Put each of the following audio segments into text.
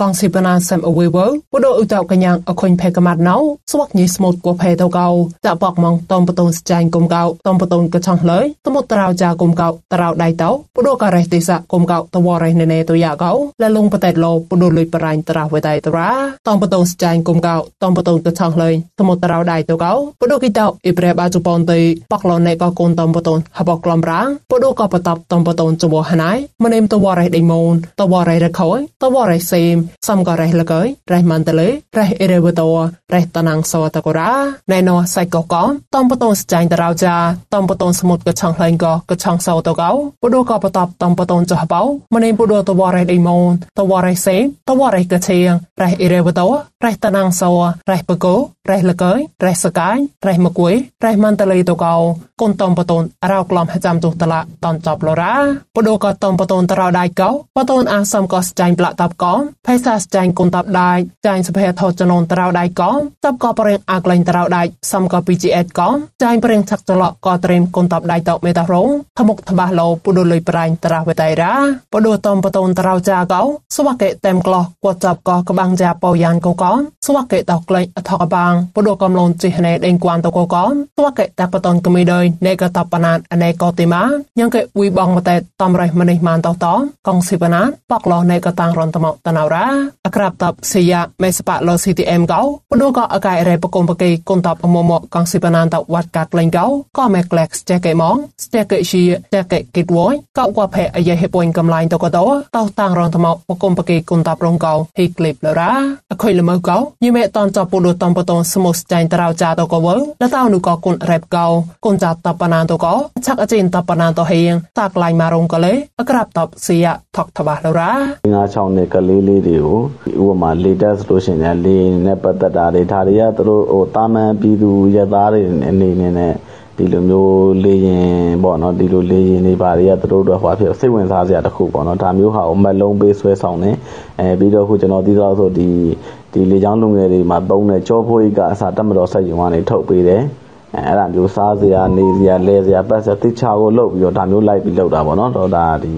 កងស៊ីបណាសំអវីវបដូឧតកញ្ញាអខុញផេកម៉ាត់ណៅស្វកញីស្មូតគូផេតកោតាបកម៉ងតំបតូនស្ចាញ់គុំកោតំបតូនកឆងលើយតមុតត្រោចាគុំកោត្រោដៃតោបដូការេះទេសគុំកោតវរេះណេណេតយ៉ាកោលលងបតេលោបដូលុយបរាញ់ត្រោវេតៃតរ៉ាតំបតូនស្ចាញ់គុំកោតំបតូនកឆងលើយតមុតត្រោដៃតកោបដូគីតោអ៊ីប្រេបាជប៉ុនតៃបកលណេកោកូនតំបតូនហបកក្លំរាងបដូកោបតបតំបតូនចវហណៃម្នេមតវរេះដេមូនតវរេះរខយតវរេះសេមសំក៏រេះលកយរេះម៉ាន់តលេរេះអេរេវតោរេះតណាំងសវតកូរ៉ាណែណូសៃកកកំតំបតនស្ចាញ់តរោចាតំបតនសមុទ្រកឆងឡែងកកឆងសវតកោបដូកបតបតំបតនចះបោម្នេបដូតវរេះដេម៉ូនតវរេះសេតវរេះកឈៀងរេះអេរេវតោរេះតណាំងសវរេះបកោរេះលកយរេះសកាយរេះមកួយរេះម៉ាន់តលេតកោកូនតំបតនរោក្លំចាំទុតឡាតនចប់លរ៉ាបដូកតំបតនតរោដៃកោបតនអាសំកស្ចាញ់ប្លាក់តាប់កំផេសាស្ចាញ់គុនតាប់ដៃចាញ់សភេថោចននតរោដៃកំតាប់កប្រេងអាក្លែងតរោដៃសំក PGS កំចាញ់ប្រេងឆាក់ចលកត្រេមគុនតាប់ដៃតមេតារងថមុកថ្បាសលោពុដលុយប្រាញ់តរោវេតៃរ៉ាបដូតំបតនតរោចាកោស្វាកេតែមក្លោះគួតចាប់កក្បាំងចាប៉យ៉ានកោកំ ស្វាកេតោក្លែងអថកបាងបដូកំលនជីហណេដេងគួនតកោកំស្វាកេតាបតនកមីដយនេកតបណាតអនេកោទីម៉ាញ៉ងកេវីបងមតេតំរៃមនេះម៉ានតតកងស៊ីបណាតបកលោនេកតាំងរនតមកតណៅរ៉ាអក្រាបតបសីយ៉ាមេសប៉លោ CTM កោបដូក៏អកាយរ៉េបកុំបកេគុនតបអមមកកងស៊ីបណានតវត្តកាត់ក្លែងកោក៏មេក្លែកស្ចេកេម៉ងស្ចេកេជាស្ចេកេគិតវយកោកួផេអាយហេពុញកំឡាញតកតោតោតាំងរនតមកបកុំបកេគុនតបរងកោហ៊ីក្លីបលរ៉ាអខុយលមើកោញីមេតនចពុដូតំបតនសមុស្ចាញ់តរោចាតកវលតោនុកោគុនរ៉េបកោគុនចាតតបណានតកោឆាក់អចិនតបណានតហៀងតាក្លែងម៉ារងកលេអក្រាបតបសីយ៉ាថកតបាលរ៉ាငါးချောင်းနဲ့ကလေးလေးတွေကိုဥပမာလေတက်ဆိုလို့ရှိရင်လေနဲ့ပတ်သက်တာတွေဒါတွေကသူတို့ဟိုတာမန်ပြည်သူရသားတွေအနေနဲ့ဒီလိုမျိုးလေရင်ပေါ့နော်ဒီလိုလေရင်တွေဘာတွေကသူတို့တော့ဟောဖြစ်စိတ်ဝင်စားစရာတစ်ခုပေါ့နော်ဒါမျိုးဟာကိုမက်လုံးပေးဆွဲဆောင်နေအဲပြီးတော့ခုကျွန်တော်သိသွားဆိုဒီ ဒီလေကြောင်းလူငယ်တွေမှာပုံတဲ့ကြောဖိုးကြီးကအစာတတ်မတော်ဆက်ယူမှနေထုတ်ပေးတယ်အဲအဲ့ဒါမျိုးစားစရာနေစရာလဲစရာပတ်စရာတိချာကိုလှုပ်ပြီးတော့ဒါမျိုးလိုက်ပြီးလှုပ်တာပေါ့နော်တော့ဒါဒီ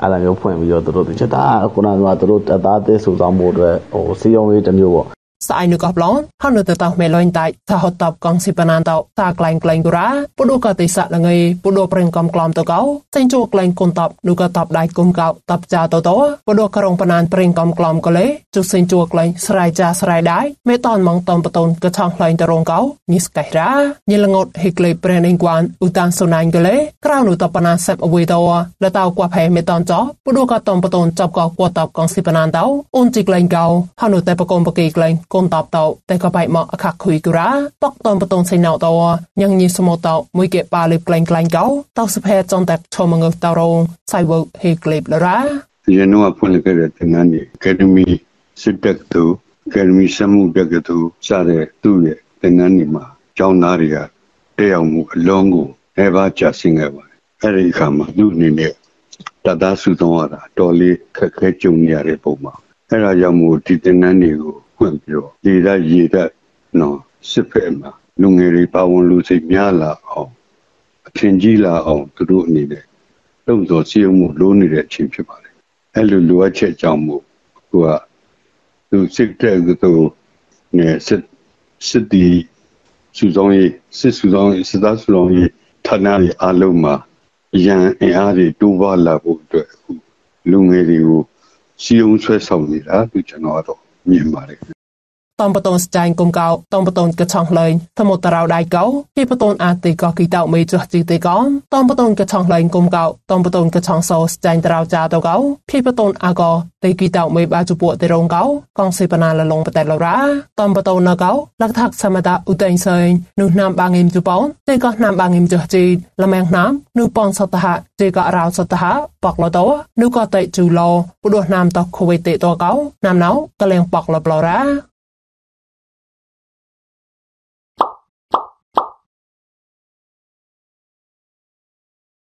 အဲ့ဒါမျိုးဖွင့်ပြီးတော့တို့တို့ချက်တာခုနကတို့အသားသစ်စုဆောင်မှုအတွက်ဟိုစီယုံလေးတစ်မျိုးပေါ့សាយនុកប្លងហនុតតោមេលុញតៃថាហតតបកងសិបណានតោតាក្លែងក្លែងគូរ៉ាពុដូកតិសៈលងៃពុដូប្រេងកំក្លំតកោសេងជូក្លែងគុនតបនុកតបដៃគុំកោតបចាតតោពុដូករងបណានប្រេងកំក្លំកលេ ចុះសេងជួក្លែងស្រ័យចាស្រ័យដែរមេតនម៉ងតំបតូនកឆងក្លែងតរងកោនេះស្កេះរ៉ាញិលងត់ហេក្លេប្រេនអេងគួនឧតានសូណាញ់កលេក្រៅនោះតបណាសេបអវេតោលតោគួផែមេតនចោពដូកតំបតូនចប់កោគួតបកងស៊ីបណានតោអូនជីក្លែងកោហនុតែបកុំបកេក្លែងគុំតបតោតែក៏បៃមកអខខុយគូរ៉ាបកតំបតូនសេណោតោញ៉ាងញីសមោតោមួយកេប៉ាលេបក្លែងក្លែងកោតោសភែចន់តែឈមងើតោរងសៃវហេក្លេបលរ៉ាជានោះអពុលកេរតណានីកេរមី စစ်တက္ကသိုလ်အကယ်ဒမီစမှုတက္ကသိုလ်စတဲ့သူ့ရဲ့သင်တန်းတွေမှာကျောင်းသားတွေကတက်ရောက်မှုအလုံးကိုအဲဘာကြာဆင်းခဲ့ပါတယ်အဲ့ဒီအခါမှာသူ့အနေနဲ့တသားစုဆောင်ရတာတော်လေးခက်ခဲကြုံရတဲ့ပုံမှာအဲ့ဒါကြောင့်မို့ဒီသင်တန်းတွေကိုဖွင့်ပြီးတော့ဒေသရေတပ်နော်စစ်ဖက်မှာလူငယ်တွေပါဝင်လူစိတ်များလာအောင်အထင်ကြီးလာအောင်သူတို့အနေနဲ့လုံစောစည်းရုံးမှုလိုးနေတဲ့အချိန်ဖြစ်ပါတယ်အဲ့လိုလိုအပ်ချက်ကြောင့်မို့ကိုက သူစစ်တဲ့သူနဲ့စစ်စစ်ဒီစုဆောင်ရေးစစ်စုဆောင်ရေးစစ်သားစုဆောင်ရေးဌာနတွေအားလုံးမှာရန်အင်အားတွေတိုးပွားလာဖို့အတွက်လူငယ်တွေကိုစီယုံဆွဲဆောင်နေတာသူကျွန်တော်တော့မြင်ပါတယ် តំបតនស្ចាញ់គុំកោតំបតនកឆងលែងធម្មតរោដៃកោពីបតនអាទីកោគីតោមេចុះជីទេកោតំបតនកឆងលែងគុំកោតំបតនកឆងសោស្ចាញ់តរោចាតកោពីបតនអាកោទេគីតោមេបាជពុទេរងកោកងសិបណាលលងបតេលរ៉ាតំបតនកោលកថាក់សមតាឧតេងសេងនោះណាំបាងឹមជប៉ុនទេកោណាំបាងឹមចុះជីលម៉ែងណាំនោះប៉ុនសតហទេកោរោសតហបកលតោនោះក៏តេជូឡោពុដណាំតខូវេតេតកោណាំណៅកលែងបកលប្លរ៉ា